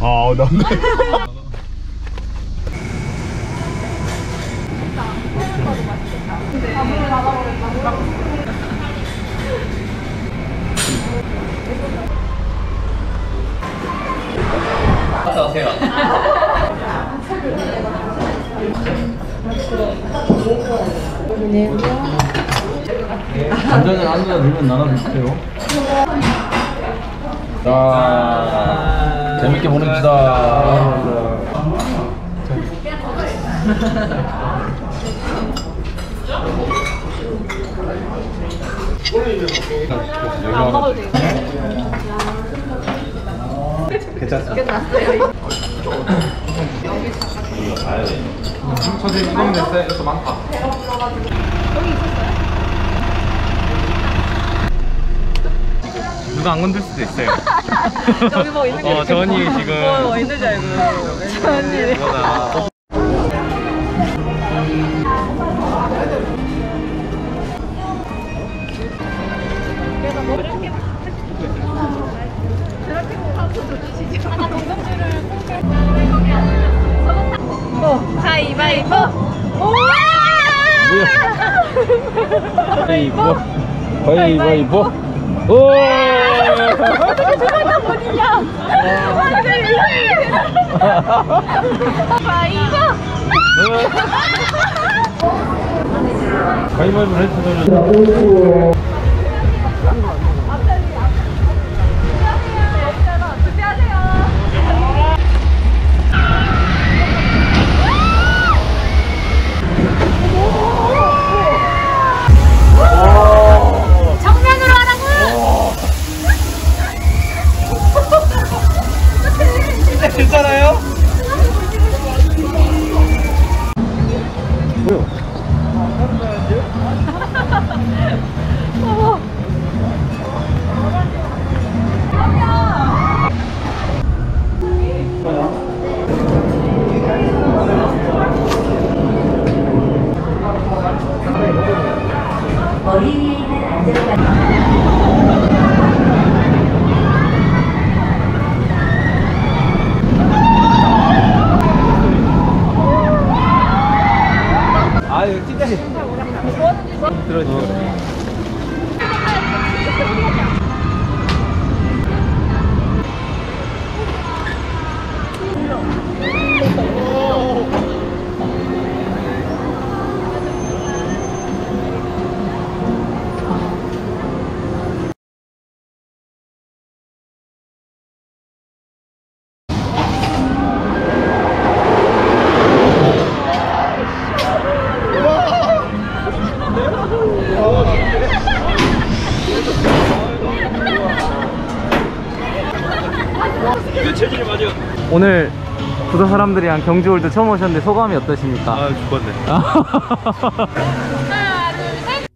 아, 나. 어서 오세요. 감자는 안주가 넣으면 나눠주세요. 자, 재밌게 보냅시다. 안 먹어도 돼요. 선생님 이동 됐어요? 이것도 많다. 누가 안 건들 수도 있어요. 저기 뭐 있는 게 어, 저 언니 지금. 뭐, 뭐 있는 줄 알고. 저 언니. 그거다. 가위바위보. 가위바위보. 가위바위보. 오! 가위바위보 했으면 괜찮아요? 부서 사람들이랑 경주홀드 처음 오셨는데 소감이 어떠십니까? 아, 죽었네. 하나, 둘, 셋.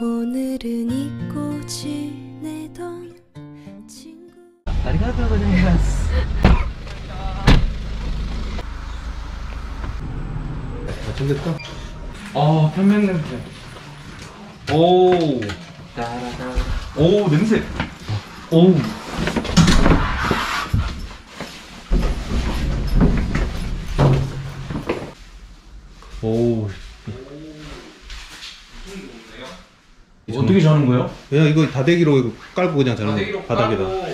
오늘은 잊고 지내던 고자이마스 준비됐다? 아 편면 냄새 오 따라따라 오 냄새 오 오. 어떻게 자는 거예요? 그냥 이거 다대기로 깔고 그냥 자는 거 바닥에다.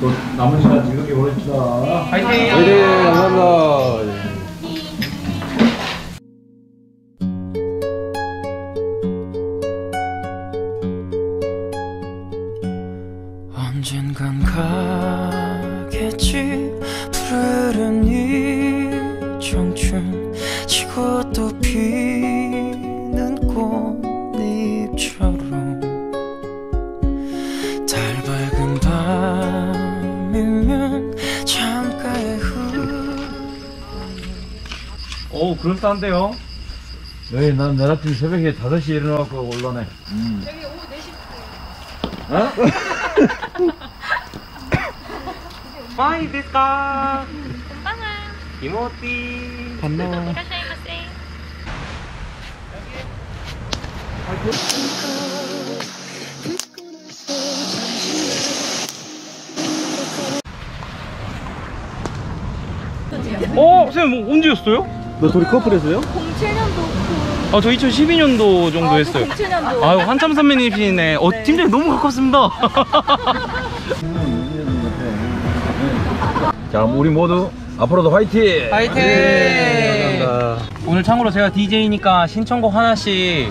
또 남은 시간 즐겁게 보냅시다. 화이팅! 화이팅! 감사합니다. 언젠간 가겠지 푸르른 이 청춘 지고 또 오 그럴싸한데요? 여기 난 내일 아침 새벽에 5시에 일어나갖고 올라네. 음. 여기 오후 4시부터요. 어? 와이 됐까? 빵아. 이모티. 네. 반가워. 어, 선생님 뭐, 언제였어요? 너 둘이 커플했어요? 07년도 아 저 2012년도 정도 했어요. 07년도. 아유 한참 선배님이시네. 어 팀장님 너무 가깝습니다. 자, 우리 모두 앞으로도 화이팅! 파이팅! 감사합니다. 오늘 참고로 제가 DJ니까 신청곡 하나씩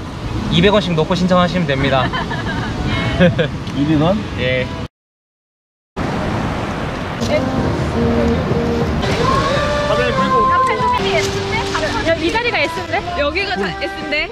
200원씩 넣고 신청하시면 됩니다. 200원? 예. 앞 이 자리가 S인데? 여기가 다 S인데?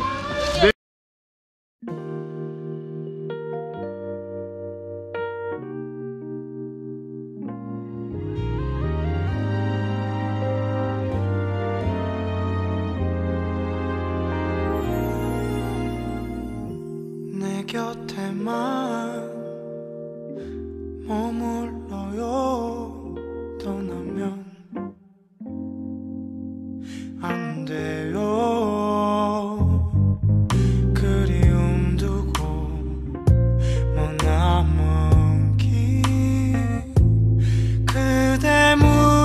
내 곁에만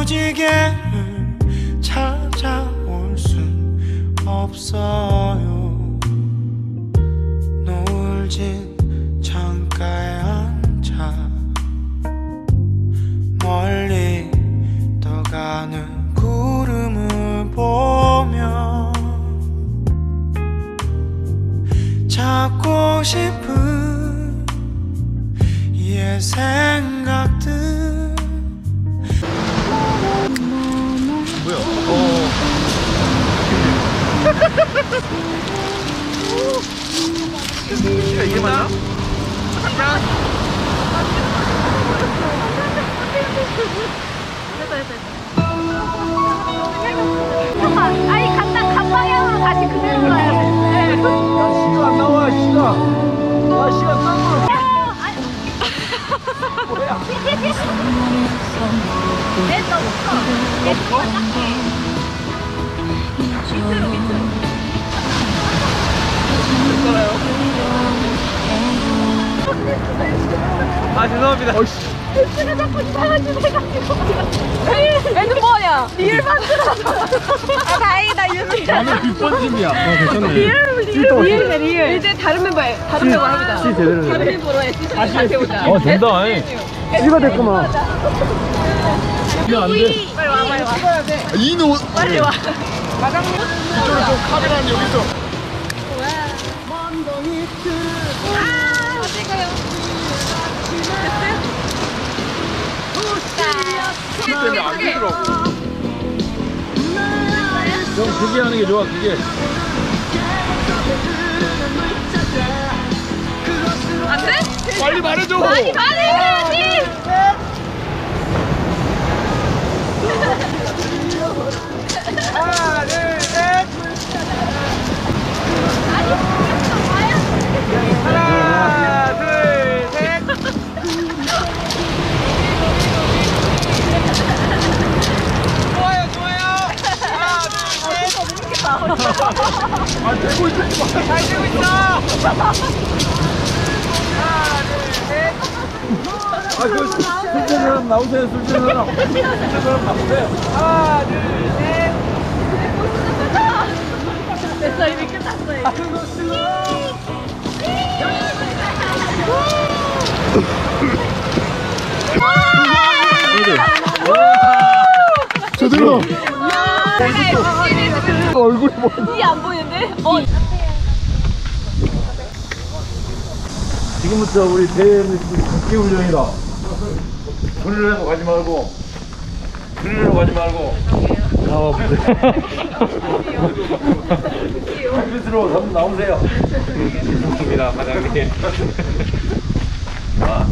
무지개를 찾아올 순 없어요. 노을 진 창가에 앉아 멀리 떠가는 구름을 보며 찾고 싶은 옛 생각들 잠깐, 아니, 갔다, 간 방향으로 다시 그대로 가야 돼. 네. 시가 안 나와, 시가! 야, 시가 안 나와! 밑으로, 밑으로. 아 죄송합니다 S가 자꾸 이상한 짓 해가지고. 뭐냐? 리을 만들어서. 아, 다행이다, 유미. 나는 뒷번짐이야. 리을, 리을, 리을이네, 리을. 이제 다른 멤버, 다른 멤버 합니다. 시 제대로 해. 다른 멤버로 해. 다시 해보자. 어, 된다, 잉. C가 됐구만. 이거 안 돼. 빨리 와, 빨리 와. 이노! 빨리 와. 이쪽으로 좀 카메라는. 아, 찍어요. 이 때문에 안 되더라고. 형, 그게 하는 게 좋아, 그게. 안 돼? 빨리 말해줘! 많이 말해야지. 아, 그, 술 취한 사람 나오세요, 술 취한 사람. 술 취한 사람 나오세요. 하나 둘셋 됐어, 이미 끝났어. 이거. 제대로. 얼굴이 뭐. 이안 보이는데? 어. 지금부터 우리 대회 국기 훈련이다. 그늘에서 가지 말고 그늘로 가지 말고. 어, 햇빛으로 한번 나오세요. 감사합니다, 과장님. 아,